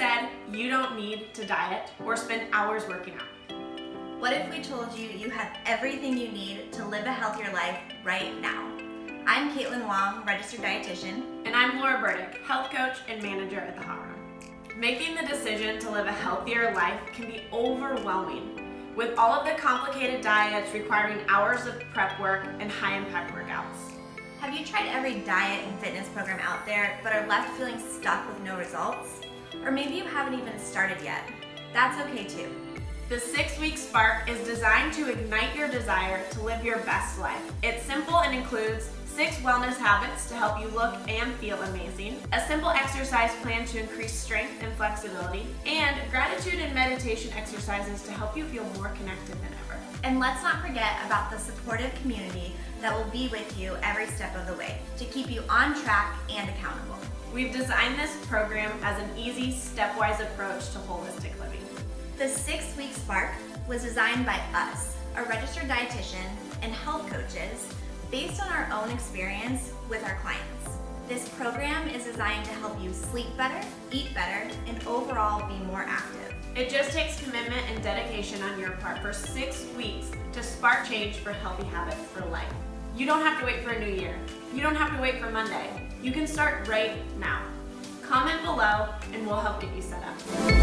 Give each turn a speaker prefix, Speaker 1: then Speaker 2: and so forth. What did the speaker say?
Speaker 1: said you don't need to diet or spend hours working out?
Speaker 2: What if we told you you have everything you need to live a healthier life right now? I'm Caitlin Wong, registered dietitian.
Speaker 1: And I'm Laura Burdick, health coach and manager at the Hot Room. Making the decision to live a healthier life can be overwhelming with all of the complicated diets requiring hours of prep work and high impact workouts.
Speaker 2: Have you tried every diet and fitness program out there but are left feeling stuck with no results? Or maybe you haven't even started yet. That's okay too.
Speaker 1: The six week spark is designed to ignite your desire to live your best life. It's simple and includes six wellness habits to help you look and feel amazing, a simple exercise plan to increase strength and flexibility, and gratitude and meditation exercises to help you feel more connected than ever.
Speaker 2: And let's not forget about the supportive community that will be with you every step of the way to keep you on track and accountable.
Speaker 1: We've designed this program as an easy, stepwise approach to holistic living.
Speaker 2: The six week spark was designed by us, a registered dietitian and health coaches, based on our own experience with our clients. This program is designed to help you sleep better, eat better, and overall be more active.
Speaker 1: It just takes commitment and dedication on your part for six weeks to spark change for healthy habits for life. You don't have to wait for a new year. You don't have to wait for Monday. You can start right now. Comment below and we'll help get you set up.